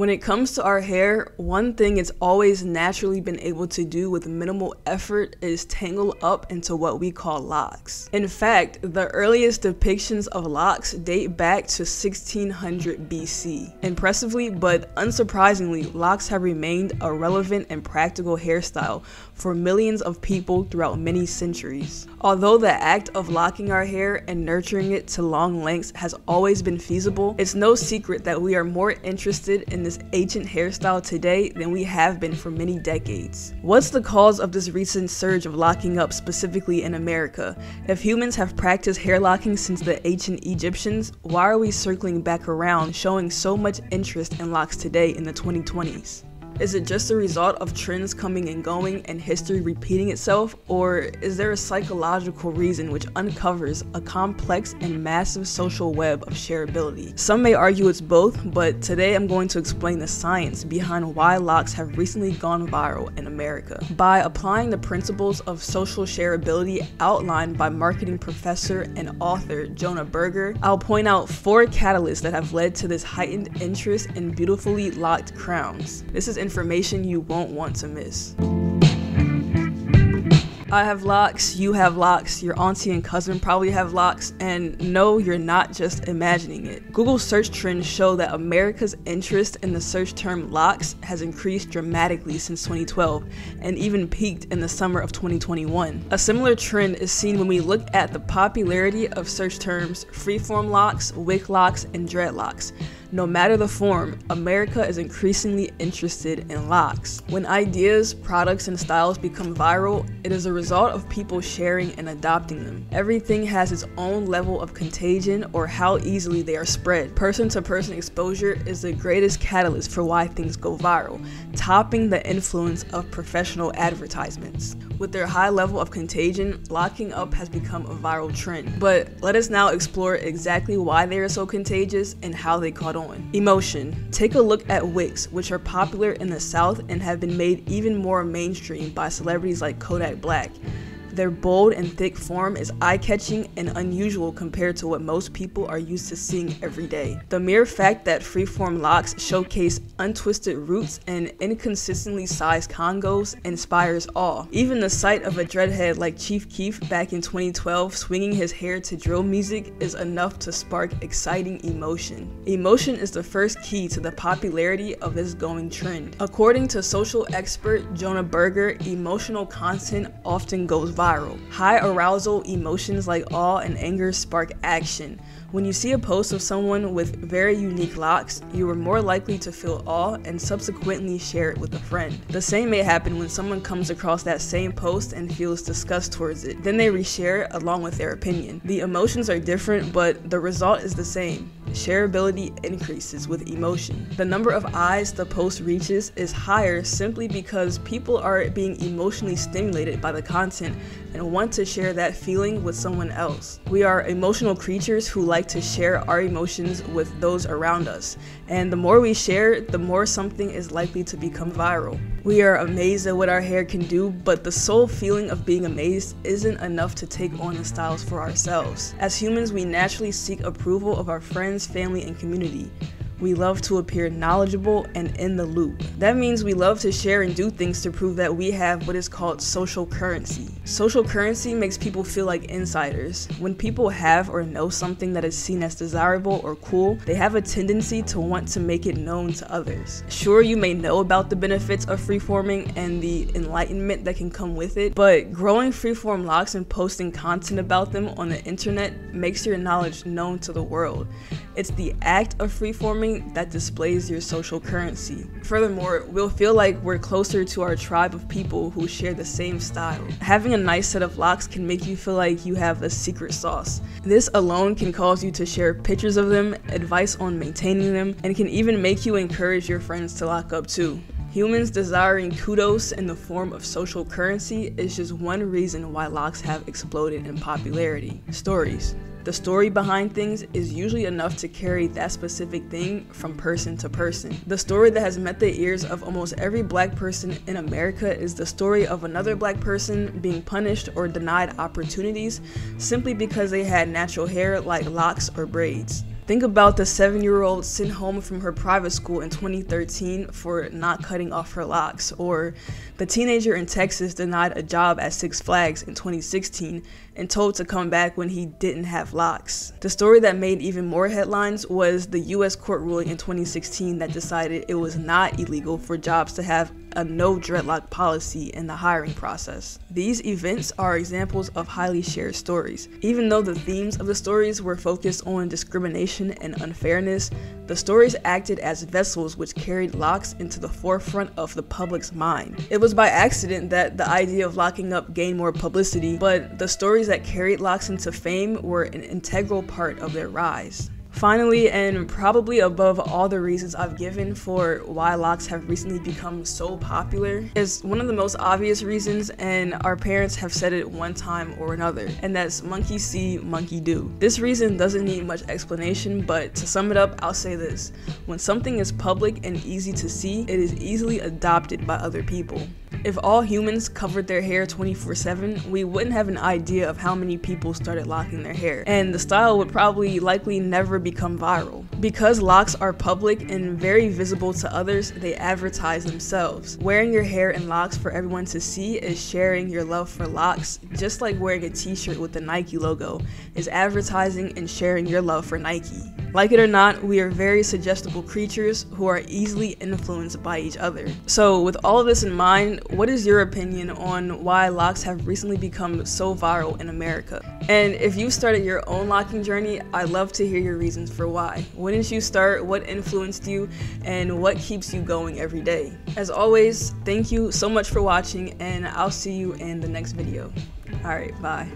When it comes to our hair, one thing it's always naturally been able to do with minimal effort is tangle up into what we call locks. In fact, the earliest depictions of locks date back to 1600 BC. Impressively, but unsurprisingly, locks have remained a relevant and practical hairstyle for millions of people throughout many centuries. Although the act of locking our hair and nurturing it to long lengths has always been feasible, it's no secret that we are more interested in this ancient hairstyle today than we have been for many decades. What's the cause of this recent surge of locking up specifically in America? If humans have practiced hair locking since the ancient Egyptians, why are we circling back around showing so much interest in locks today in the 2020s? Is it just a result of trends coming and going and history repeating itself, or is there a psychological reason which uncovers a complex and massive social web of shareability? Some may argue it's both, but today I'm going to explain the science behind why locks have recently gone viral in America. By applying the principles of social shareability outlined by marketing professor and author Jonah Berger, I'll point out four catalysts that have led to this heightened interest in beautifully locked crowns. This is information you won't want to miss. I have locks, you have locks, your auntie and cousin probably have locks, and no, you're not just imagining it. Google search trends show that America's interest in the search term locks has increased dramatically since 2012 and even peaked in the summer of 2021. A similar trend is seen when we look at the popularity of search terms freeform locks, wick locks, and dreadlocks. No matter the form, America is increasingly interested in locks. When ideas, products, and styles become viral, it is a result of people sharing and adopting them. Everything has its own level of contagion or how easily they are spread. Person to person exposure is the greatest catalyst for why things go viral, topping the influence of professional advertisements. With their high level of contagion, locking up has become a viral trend. But let us now explore exactly why they are so contagious and how they caught on. Emotion. Take a look at wicks, which are popular in the South and have been made even more mainstream by celebrities like Kodak Black. Their bold and thick form is eye-catching and unusual compared to what most people are used to seeing every day. The mere fact that freeform locks showcase untwisted roots and inconsistently sized congos inspires awe. Even the sight of a dreadhead like Chief Keef back in 2012 swinging his hair to drill music is enough to spark exciting emotion. Emotion is the first key to the popularity of this going trend. According to social expert Jonah Berger, emotional content often goes High arousal emotions like awe and anger spark action. When you see a post of someone with very unique locks, you are more likely to feel awe and subsequently share it with a friend. The same may happen when someone comes across that same post and feels disgust towards it. Then they reshare it along with their opinion. The emotions are different, but the result is the same. Shareability increases with emotion. The number of eyes the post reaches is higher simply because people are being emotionally stimulated by the content and want to share that feeling with someone else. We are emotional creatures who like to share our emotions with those around us, and the more we share, the more something is likely to become viral. We are amazed at what our hair can do, but the sole feeling of being amazed isn't enough to take on the styles for ourselves. As humans, we naturally seek approval of our friends, family, and community. We love to appear knowledgeable and in the loop. That means we love to share and do things to prove that we have what is called social currency. Social currency makes people feel like insiders. When people have or know something that is seen as desirable or cool, they have a tendency to want to make it known to others. Sure, you may know about the benefits of freeforming and the enlightenment that can come with it, but growing freeform locks and posting content about them on the internet makes your knowledge known to the world. It's the act of freeforming that displays your social currency. Furthermore, we'll feel like we're closer to our tribe of people who share the same style. Having a nice set of locks can make you feel like you have a secret sauce. This alone can cause you to share pictures of them, advice on maintaining them, and can even make you encourage your friends to lock up too. Humans desiring kudos in the form of social currency is just one reason why locks have exploded in popularity. Stories. The story behind things is usually enough to carry that specific thing from person to person. The story that has met the ears of almost every black person in America is the story of another black person being punished or denied opportunities simply because they had natural hair like locks or braids. Think about the seven year old sent home from her private school in 2013 for not cutting off her locks, or the teenager in Texas denied a job at Six Flags in 2016 and told to come back when he didn't have locks. The story that made even more headlines was the US court ruling in 2016 that decided it was not illegal for jobs to have a no dreadlock policy in the hiring process. These events are examples of highly shared stories. Even though the themes of the stories were focused on discrimination and unfairness, the stories acted as vessels which carried locks into the forefront of the public's mind. It was by accident that the idea of locking up gained more publicity, but the stories that carried locks into fame were an integral part of their rise. Finally, and probably above all the reasons I've given for why locks have recently become so popular, is one of the most obvious reasons, and our parents have said it one time or another, and that's monkey see, monkey do. This reason doesn't need much explanation, but to sum it up, I'll say this. When something is public and easy to see, it is easily adopted by other people. If all humans covered their hair 24 7, we wouldn't have an idea of how many people started locking their hair, and the style would probably likely never become viral. Because locks are public and very visible to others, they advertise themselves. Wearing your hair in locks for everyone to see is sharing your love for locks, just like wearing a t shirt with the Nike logo is advertising and sharing your love for Nike. Like it or not, we are very suggestible creatures who are easily influenced by each other. So, with all of this in mind, what is your opinion on why locks have recently become so viral in America? And if you started your own locking journey, I'd love to hear your reasons for why. When did you start? What influenced you? And what keeps you going every day? As always, thank you so much for watching, and I'll see you in the next video. Alright, bye.